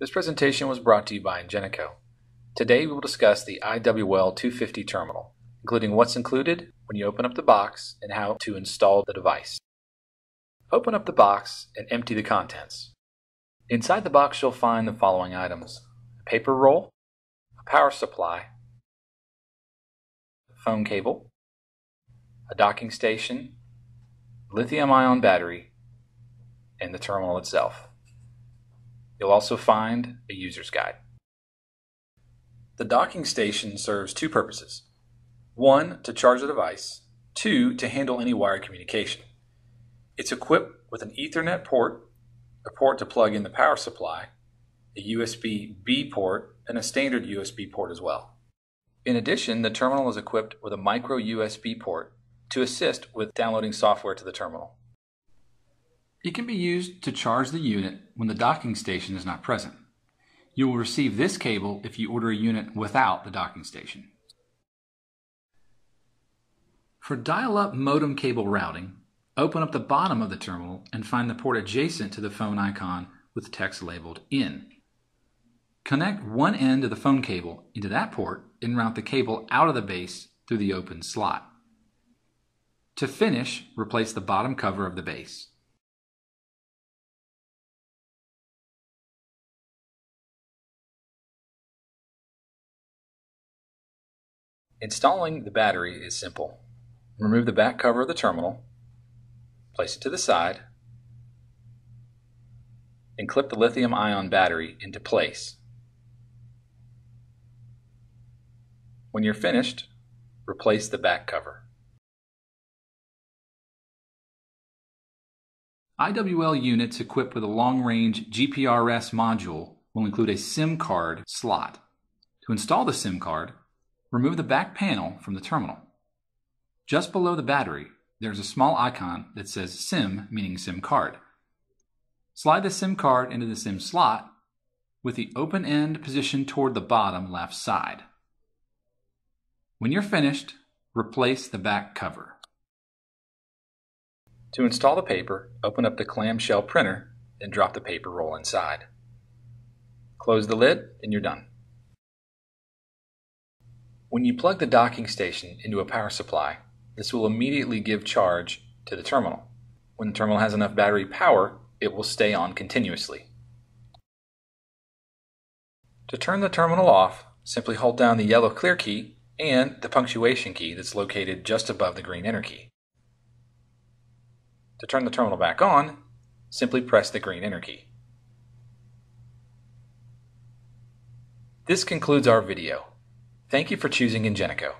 This presentation was brought to you by Ingenico. Today we will discuss the IWL 250 terminal, including what's included when you open up the box and how to install the device. Open up the box and empty the contents. Inside the box you'll find the following items. A paper roll, a power supply, a phone cable, a docking station, lithium-ion battery, and the terminal itself. You'll also find a user's guide. The docking station serves two purposes. One, to charge the device. Two, to handle any wire communication. It's equipped with an Ethernet port, a port to plug in the power supply, a USB B port, and a standard USB port as well. In addition, the terminal is equipped with a micro USB port to assist with downloading software to the terminal. It can be used to charge the unit when the docking station is not present. You will receive this cable if you order a unit without the docking station. For dial-up modem cable routing, open up the bottom of the terminal and find the port adjacent to the phone icon with text labeled IN. Connect one end of the phone cable into that port and route the cable out of the base through the open slot. To finish, replace the bottom cover of the base. Installing the battery is simple. Remove the back cover of the terminal, place it to the side, and clip the lithium ion battery into place. When you're finished, replace the back cover. IWL units equipped with a long-range GPRS module will include a SIM card slot. To install the SIM card, remove the back panel from the terminal. Just below the battery, there's a small icon that says SIM, meaning SIM card. Slide the SIM card into the SIM slot with the open end positioned toward the bottom left side. When you're finished, replace the back cover. To install the paper, open up the clamshell printer and drop the paper roll inside. Close the lid and you're done. When you plug the docking station into a power supply, this will immediately give charge to the terminal. When the terminal has enough battery power, it will stay on continuously. To turn the terminal off, simply hold down the yellow clear key and the punctuation key that's located just above the green enter key. To turn the terminal back on, simply press the green enter key. This concludes our video. Thank you for choosing Ingenico.